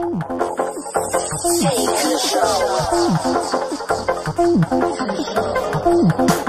Take control. Control.